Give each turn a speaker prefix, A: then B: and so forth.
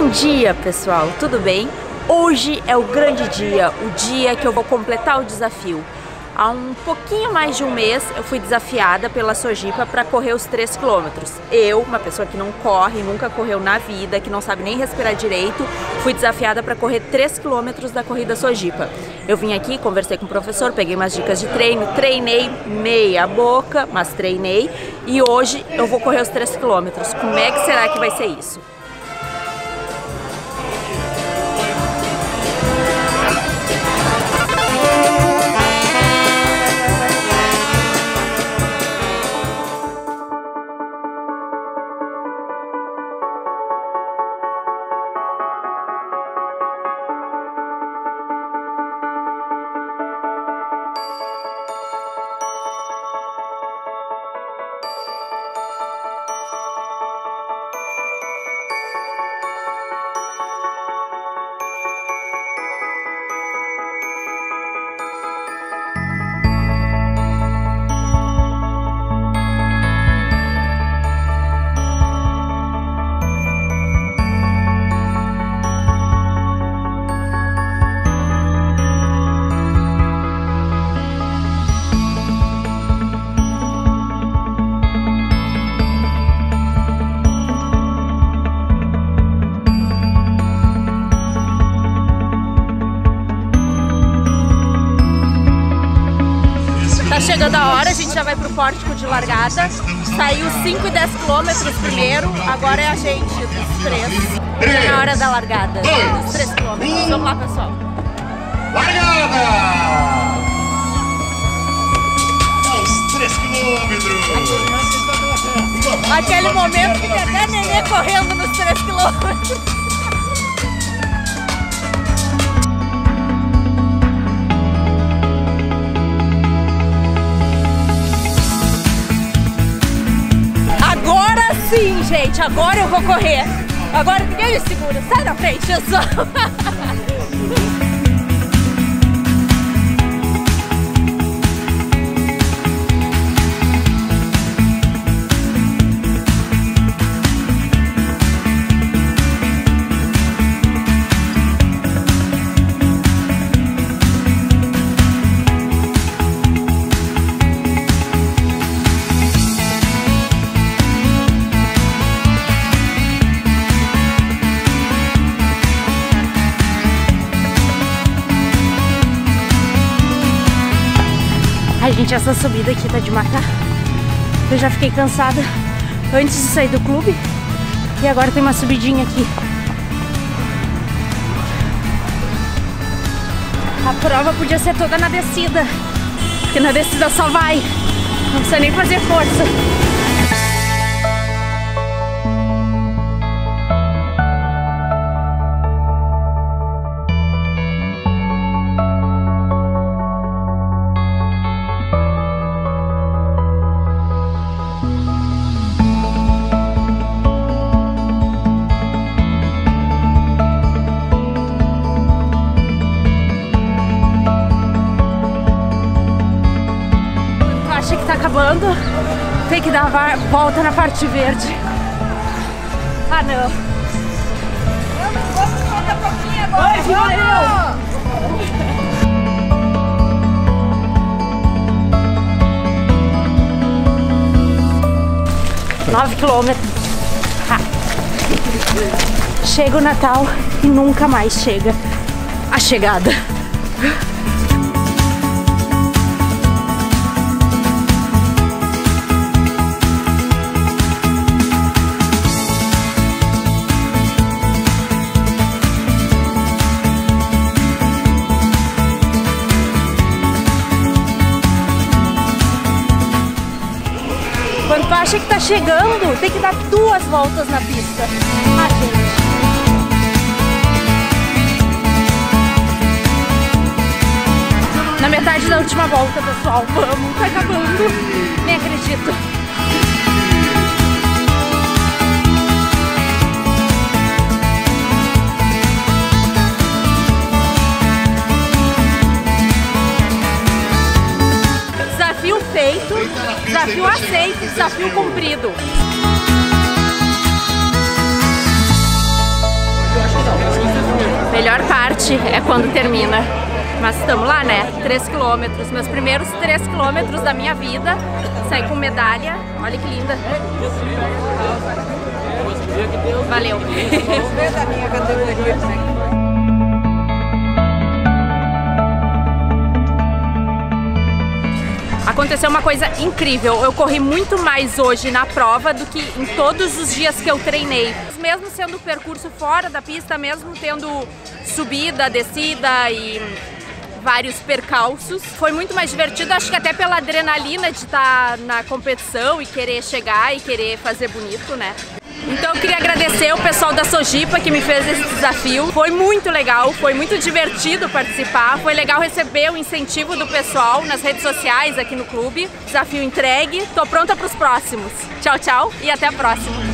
A: Bom dia, pessoal, tudo bem? Hoje é o grande dia, o dia que eu vou completar o desafio. Há um pouquinho mais de um mês eu fui desafiada pela Sojipa para correr os 3 quilômetros. Eu, uma pessoa que não corre, nunca correu na vida, que não sabe nem respirar direito, fui desafiada para correr 3 quilômetros da corrida Sojipa. Eu vim aqui, conversei com o professor, peguei umas dicas de treino, treinei meia boca, mas treinei e hoje eu vou correr os 3 quilômetros. Como é que será que vai ser isso? Chegando a hora, a gente já vai pro pórtico de largada. Saiu 5 e 10 quilômetros primeiro, agora é a gente, dos três. É na hora da largada, dos 3 quilômetros. Vamos lá, pessoal.
B: Largada! Aos 3 quilômetros!
A: Aquele momento que até nenê correndo nos 3 quilômetros. Gente, agora eu vou correr. Agora ninguém me segura. Sai da frente, pessoal. Gente, essa subida aqui tá de matar. Eu já fiquei cansada antes de sair do clube. E agora tem uma subidinha aqui. A prova podia ser toda na descida. Porque na descida só vai. Não precisa nem fazer força. Acabando, tem que dar a volta na parte verde. Ah, não. Vamos, falta pouquinho agora. Vamos! Nove quilômetros. Ah. Chega o Natal e nunca mais chega a chegada. Acha que tá chegando, tem que dar duas voltas na pista. Ah, gente. Na metade da última volta, pessoal. Vamos, tá acabando. Nem acredito. Desafio aceito, desafio cumprido. Melhor parte é quando termina. Mas estamos lá, né? 3 quilômetros, meus primeiros 3 quilômetros da minha vida. Saí com medalha. Olha que linda. Valeu. Aconteceu uma coisa incrível. Eu corri muito mais hoje na prova do que em todos os dias que eu treinei. Mesmo sendo o percurso fora da pista, mesmo tendo subida, descida e vários percalços. Foi muito mais divertido, acho que até pela adrenalina de estar na competição e querer chegar e querer fazer bonito, né? Então eu queria agradecer o pessoal da Sojipa que me fez esse desafio. Foi muito legal, foi muito divertido participar. Foi legal receber o incentivo do pessoal nas redes sociais aqui no clube. Desafio entregue. Tô pronta para os próximos. Tchau, tchau e até a próxima.